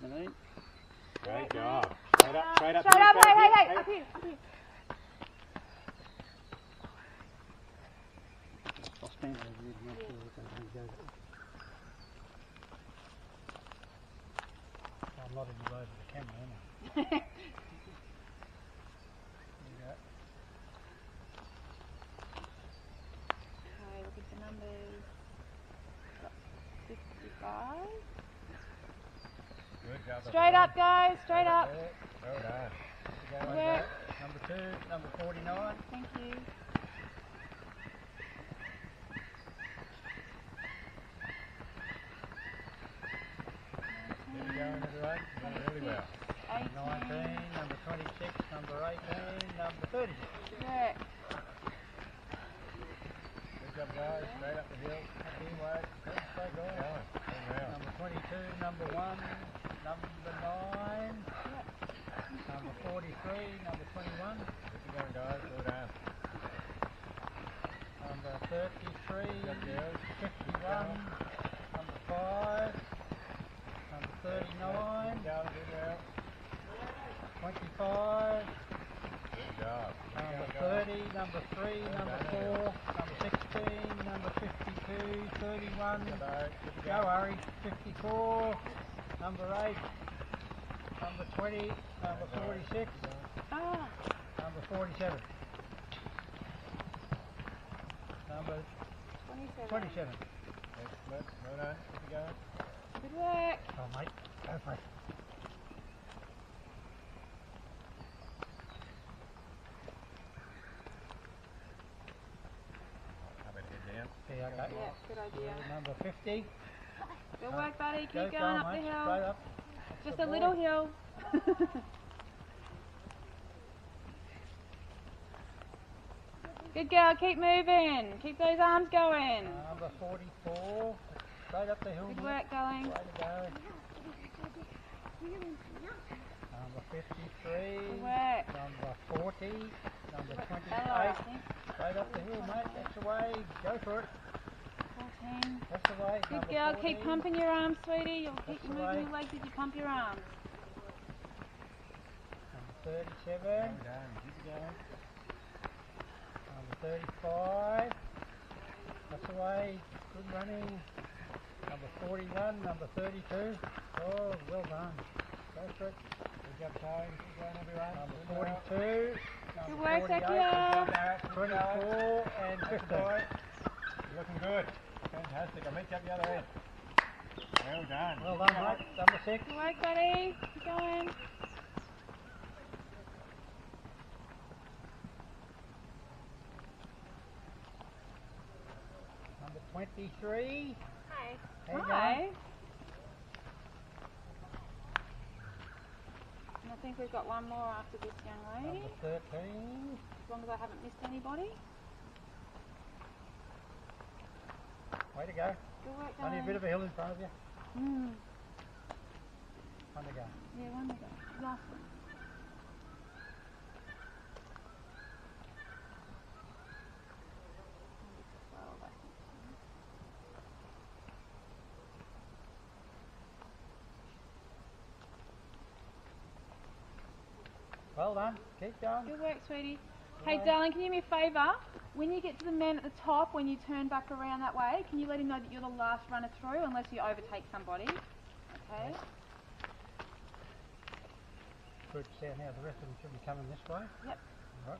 17. Great job. Straight up, straight up. Straight here, up, hey, hey, here, hey, up here, up here. I'll stand over here to make sure that they don't go. I'm not in the road with the camera, am I? There you go. Okay, look at the numbers. 55. Good job. Straight up, guys, straight up. Well done. There you Yeah. Number two, number 49. Thank you. There you go, everyone. Done really well. 18. 19, number 26, number 18, number 30. Work. Good job, guys. Straight up the hill. Up here, wait. Straight going. going. Number 22, number 1, number 9, number 43, number 21, Keep going, guys. Well done. number 33, Good girls. 51, number 5, number 39, Keep going. Do well. 25, Good job. Number 30, number 3, number 4, number 16, number 52, 31, Hello. Good go Ari, 54, number 8, number 20, number 46, Ah, number 47, number 27. 27. Excellent. Well done. Keep going. Good work. Oh mate, go for it. How about? Yeah, okay. Yeah, good idea. Number 50. Good work, buddy. Keep Go, going go, up the hill. Straight up. Just a little hill. Good girl. Keep moving. Keep those arms going. Number 44. Straight up the hill. Good work, darling. Way to go. Number 53. Good work. Number 40. Number Ella, 28. Straight up the hill, mate. That's the way. Go for it. 14. That's the way. Good Number girl. Keep pumping your arms, sweetie. You'll keep That's the moving way. your legs if you pump your arms. Number 37. Keep going. Number 35. That's the way. Good running. Number 41. Number 32. Oh, well done. Go for it. Good job, Tony. Keep going, everyone. Number 42. Good work, 48. Zakia. 24 and That's 15. the boy. You're looking good. Fantastic. I'll meet you up the other end. Well done. Well done, mate. Number 6. Good work, buddy. Keep going. Number 23. Hi. Hang Hi. And I think we've got one more after this young lady, Number 13. as long as I haven't missed anybody. Way to go. Good work, Only a bit of a hill in front of you. Mm. One to go. Yeah, one to go. Last one. Number 12, I think. Well done. Keep going. Good work, sweetie. Hey, Right. darling, can you do me a favour? When you get to the man at the top, when you turn back around that way, can you let him know that you're the last runner through unless you overtake somebody? Okay? Good see now. The rest of them should be coming this way. Yep. Right.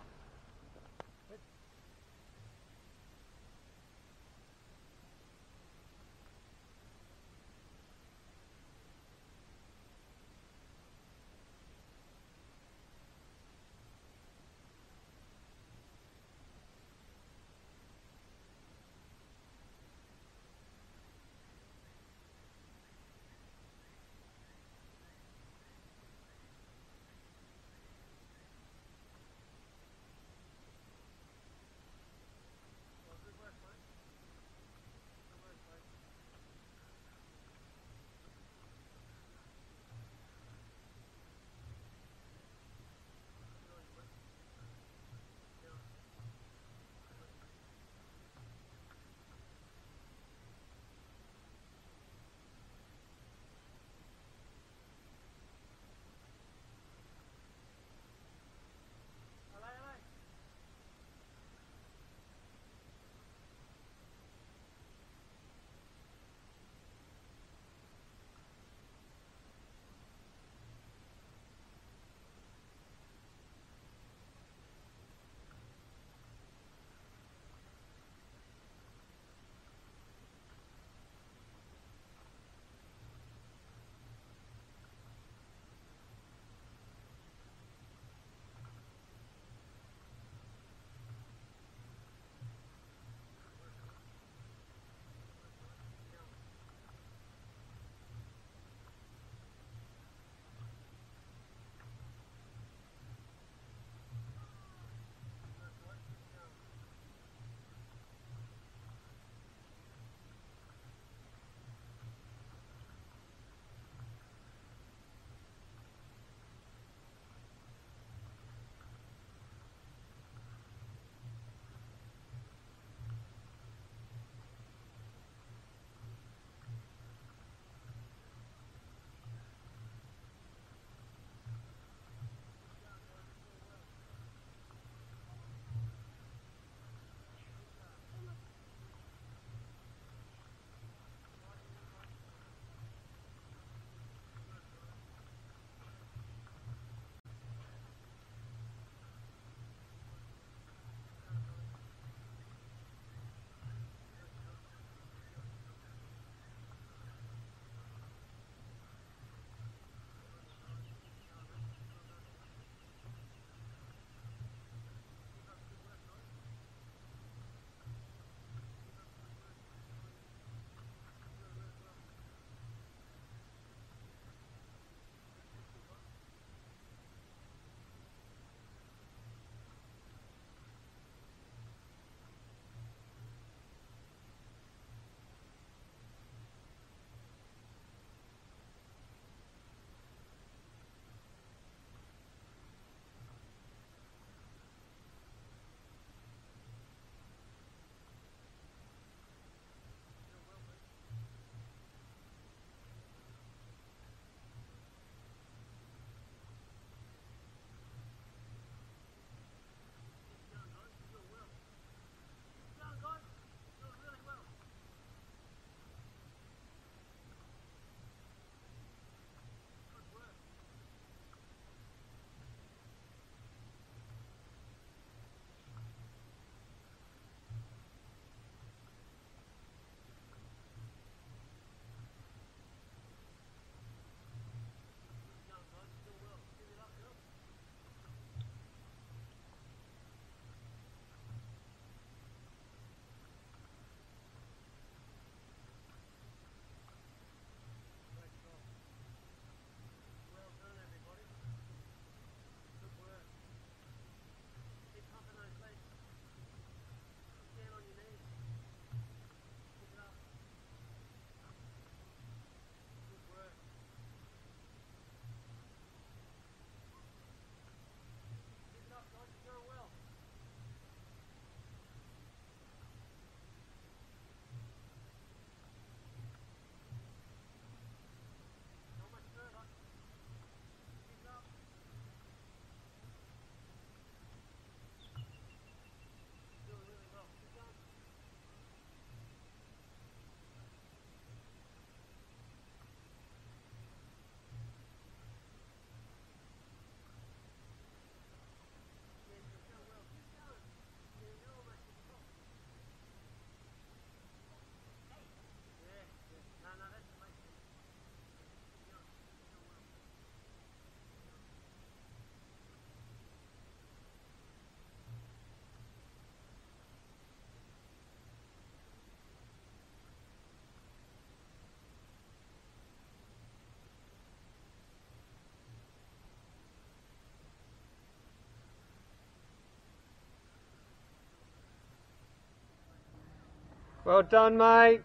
Well done, mate.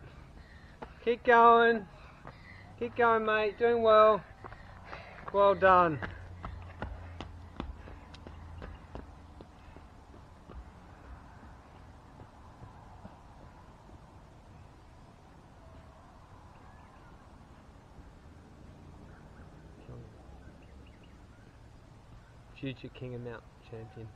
Keep going. Keep going, mate. Doing well. Well done. Future King of Mount champion.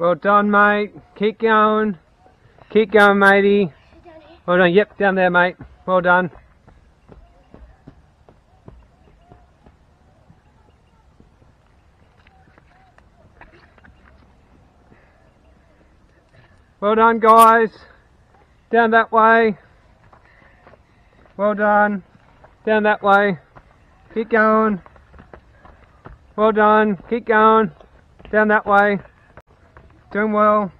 Well done, mate. Keep going. Keep going, matey. Well done. Yep, down there, mate. Well done. Well done, guys. Down that way. Well done. Down that way. Keep going. Well done. Keep going. Down that way. Doing well.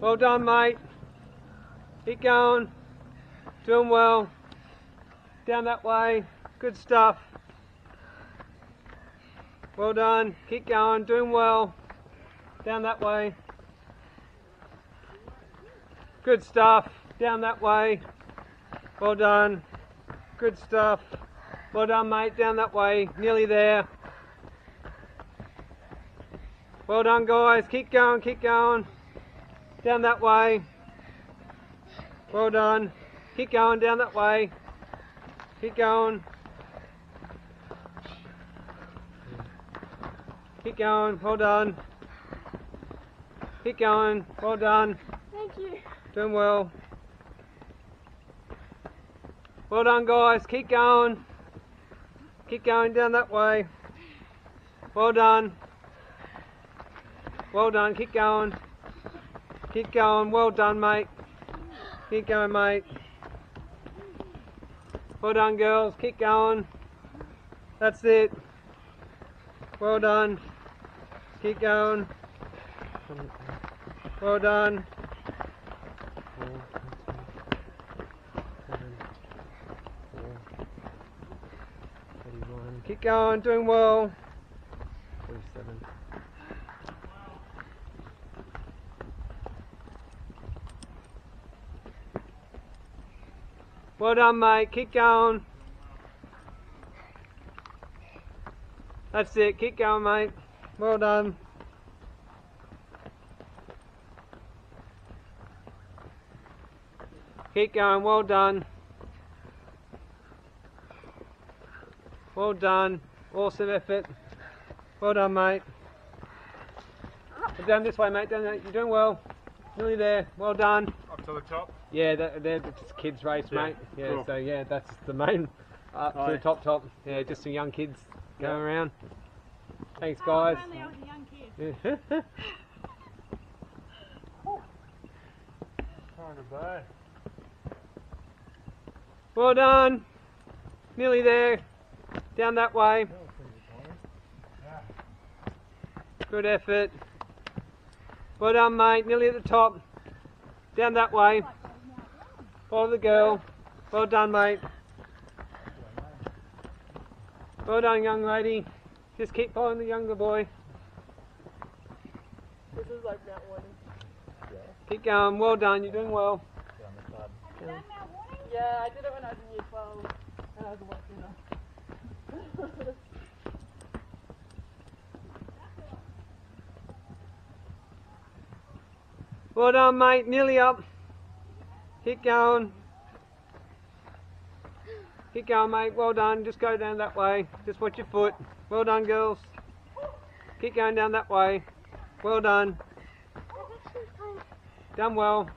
Well done, mate. Keep going. Doing well. Down that way. Good stuff. Well done. Keep going. Doing well. Down that way. Good stuff. Down that way. Well done. Good stuff. Well done, mate. Down that way. Nearly there. Well done, guys. Keep going. Keep going. Down that way. Well done. Keep going down that way. Keep going. Keep going. Well done. Keep going. Well done. Thank you. Doing well. Well done, guys. Keep going. Keep going down that way. Well done. Well done. Keep going. Keep going. Well done, mate. Keep going, mate. Well done, girls. Keep going. That's it. Well done. Keep going. Well done. Keep going, doing well. 47. Well done, mate. Keep going. That's it. Keep going, mate. Well done. Keep going. Well done. Well done. Awesome effort. Well done, mate. Down this way, mate. Down there. You're doing well. Nearly there. Well done. Up to the top. Yeah, that, they're just kids race, Yeah, mate. Yeah, cool. so yeah, that's the main up to the Aye. top top. Yeah, just some young kids going Yeah. around. Thanks, oh, guys. Only I young kid. Trying to bay. well done. Nearly there. Down that way. Good effort. Well done, mate. Nearly at the top. Down that way. Follow the girl. Well done, mate. Well done, young lady. Just keep following the younger boy. This is like Mount Warning. Keep going. Well done. You're doing well. Yeah, I did it when I was in year 12 and I was a lot sooner well done, mate. Nearly up. Keep going. Keep going, mate. Well done. Just go down that way. Just watch your foot. Well done, girls. Keep going down that way. Well done. Done well.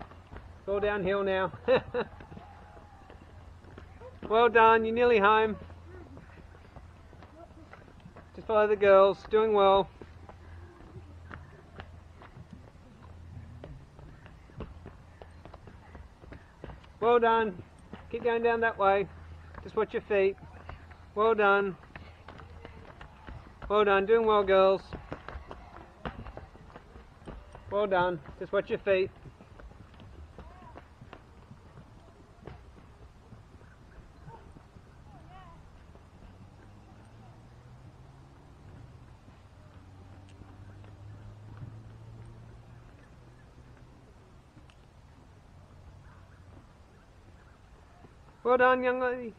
It's all downhill now. well done. You're nearly home to follow the girls, doing well. Well done. Keep going down that way. Just watch your feet. Well done. Well done. Doing well, girls. Well done. Just watch your feet. Well done, young lady.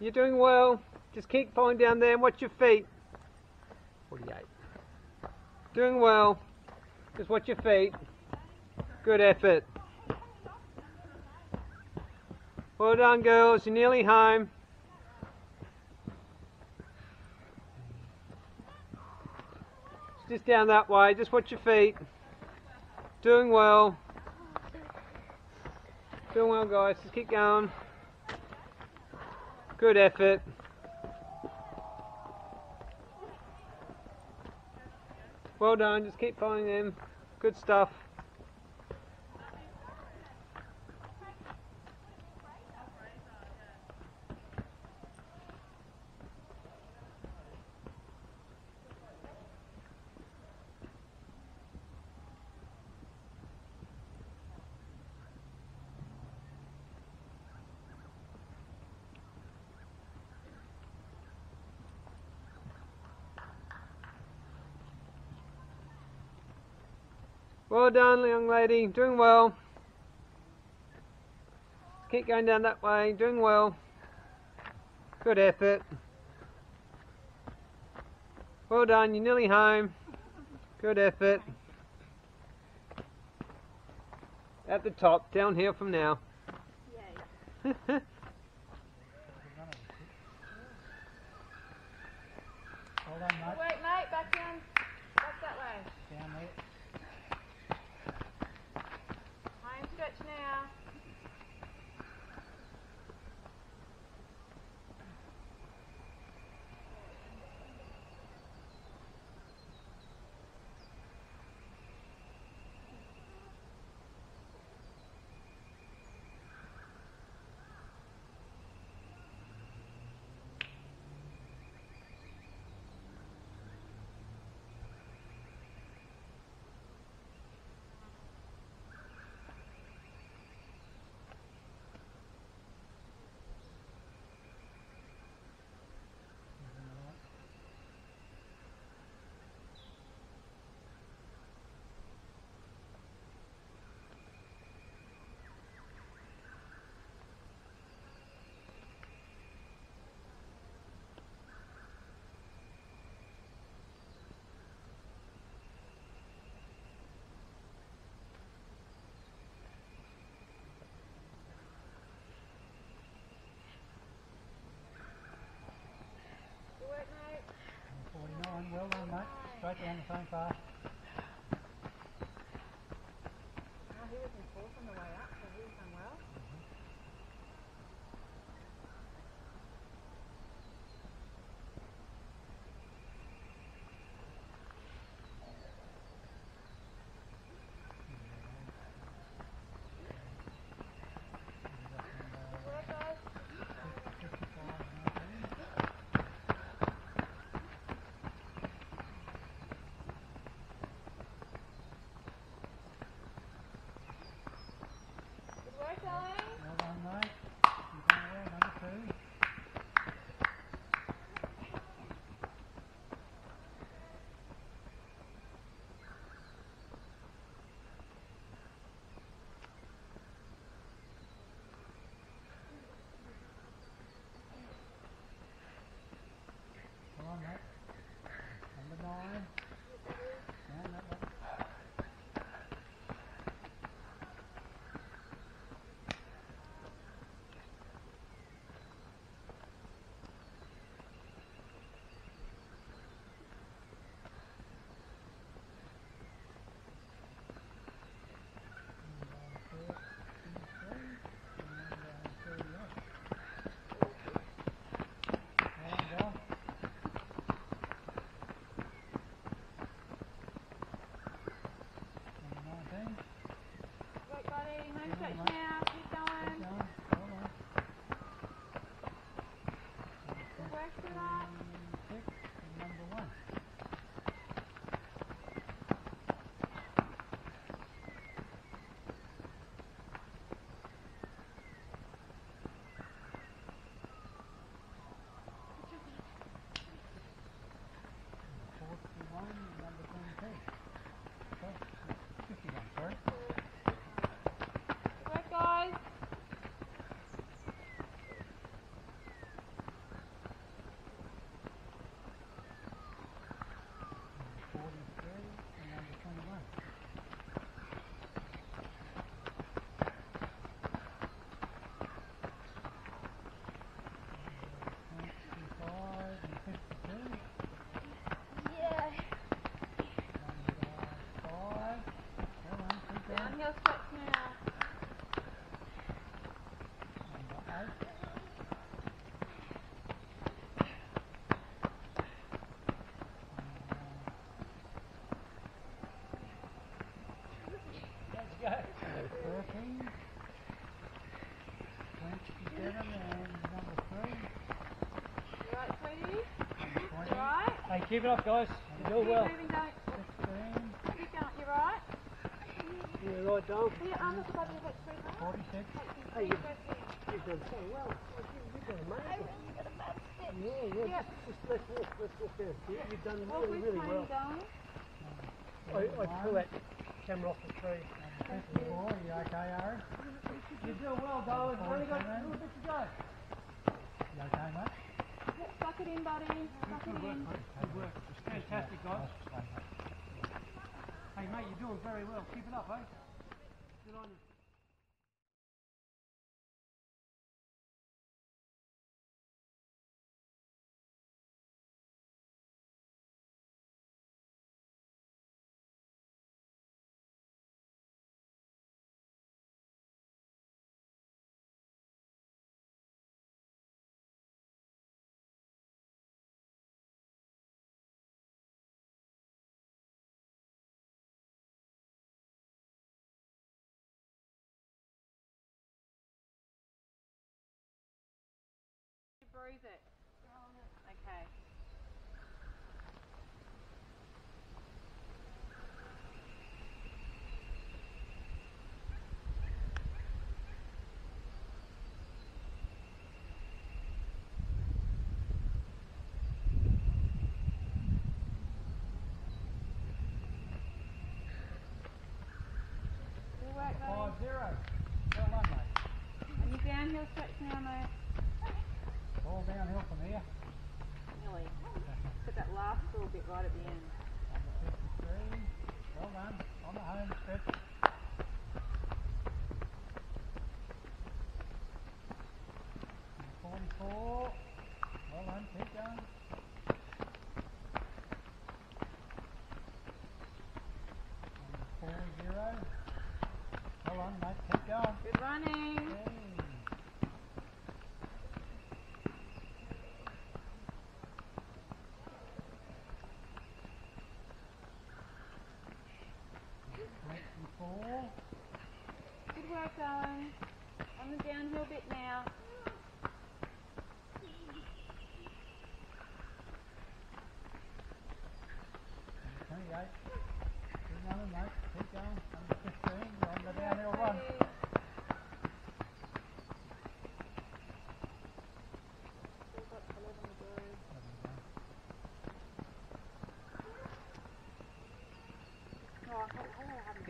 You're doing well. Just keep falling down there and watch your feet. 48. Doing well. Just watch your feet. Good effort. Well done, girls. You're nearly home. Just down that way. Just watch your feet. Doing well. Doing well, guys. Just keep going. Good effort. Well done. Just keep following them. Good stuff. Well done, young lady. Doing well. Keep going down that way. Doing well. Good effort. Well done. You're nearly home. Good effort. At the top, down here from now. 三ร้ Go for that. Six and number one. Forty-one and number twenty-two. Oh, Fifty-one, sorry. Good work, guys. Forty-three and number twenty-one. Twenty-five and fifty-two. Yeah. Number five. Hold on, keep going. Downhill stretch now. Number eight. Let's go. Thirteen. Twenty-seven and number three. You right, sweetie? And twenty. You right? Hey, keep it up, guys. You're Keep well. moving, don't. Keep going. You right? Yeah, right, Dom. Put your arm up above your head, sweetheart. Forty-six. Hey, you. You've done so well. You've done amazing. Yeah, yeah. Yeah. Just, just let's walk. Let's walk down. You, you've done What really, was really time, well. darling? I, I pull that camera off the tree. Number fifty-four. You okay, Aaron? You're doing well, darling. You've only got a little bit to go. You okay, mate? Suck it in, buddy. Suck it in. Good work. It's fantastic, guys. Hey, mate, you're doing very well. Keep it up, eh? Good on you. Bruise it. Okay. Good work, buddy. Five zero. Well done, mate. And you downhill stretch now, mate. Downhill from here. Nearly. Put that last little bit right at the end. Well done. On the home stretch. Forty-four. Well done. Keep going. Four zero. Well on, mate. Keep going. Good running. Hey. Twenty-four. Good work, darling. On the downhill bit now. Number twenty-eight. Good running, mate. Keep going. Number fifteen. You're on the downhill run. Buddy. Still got 11 to go. Oh, I hope, I hope I haven't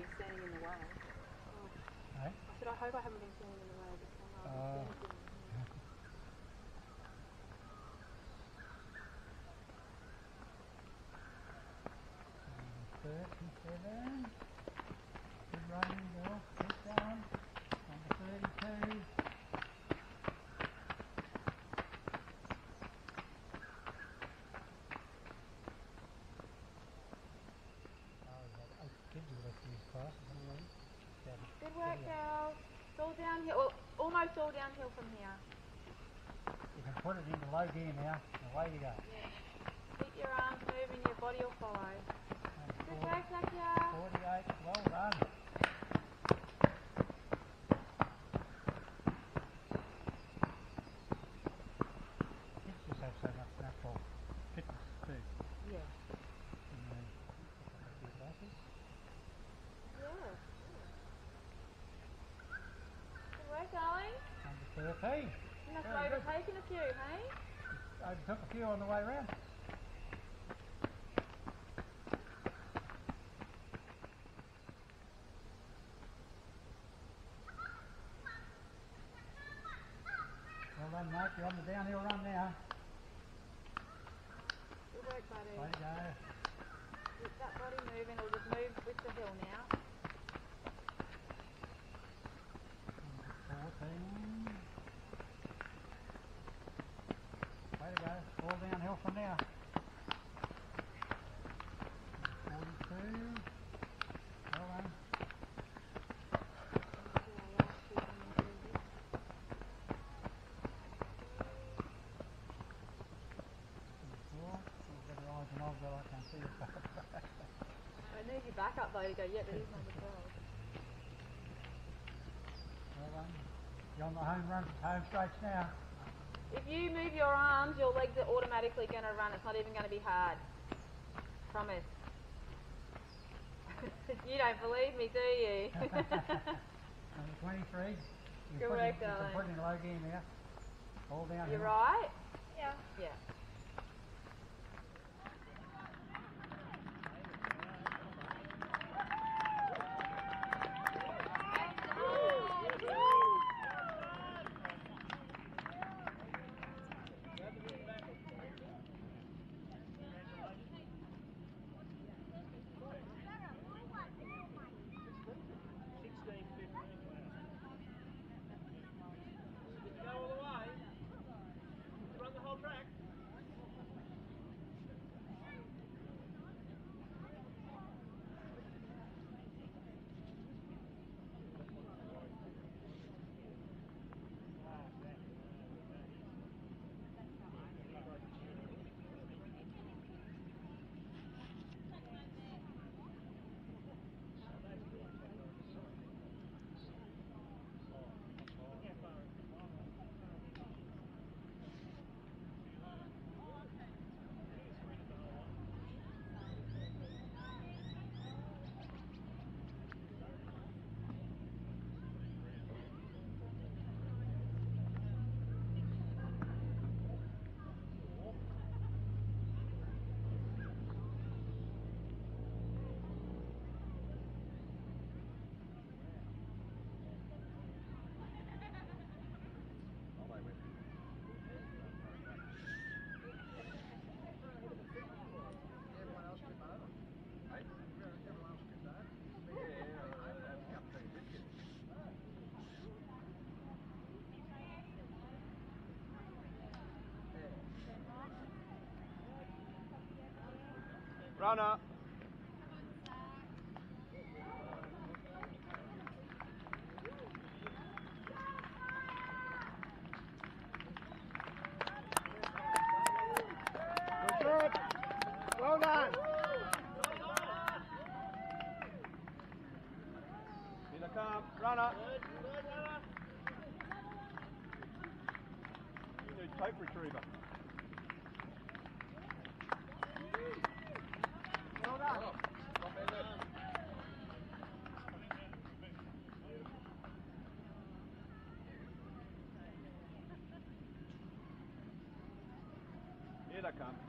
been standing in the way. Hey? I said, I hope I haven't been standing in the way this time. I've Oh. been standing in the way. Number thirty-seven. Good running, girl. Keep going. Number thirty-two. Oh, we've got eight kids with us in this class, haven't we? Seven. Good work, girls. It's all downhill. Well, almost all downhill from here. You can put it into low gear now. Away you go. Keep your arms moving, your body will follow. Good 40, work, Zakia. Forty-eight. Well done. Kids just have so much natural fitness too. Yeah. in the few classes. Yeah. Good work, darling. Number 13. You must have Very good. Overtaken a few, hey? I took a few on the way round. Well done, mate. You're on the downhill run now. Good work, buddy. Way to go. Keep that body moving, or just move with the hill now. Number 14. Way to go. All downhill from now. 42. Well done. Four. You've got your eyes and I've got I can see you. I need your to go, yeah, but he's number 12. Well done. You're on the home run, home straights now. If you move your arms, your legs are automatically going to run. It's not even going to be hard. Promise. you don't believe me, do you? Number 23. You're Good putting, work, you're darling. putting low gear now. All down You're right. Yeah. Yeah. Runner. Good, good. Well done. Here they come. Runner. You need tape retriever. Well done. Here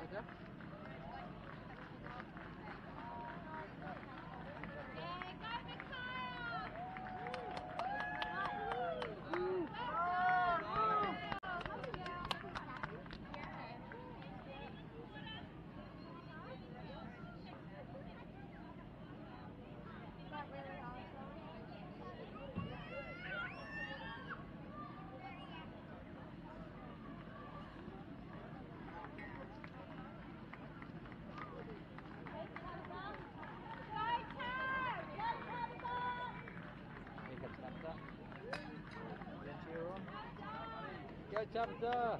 You çapta.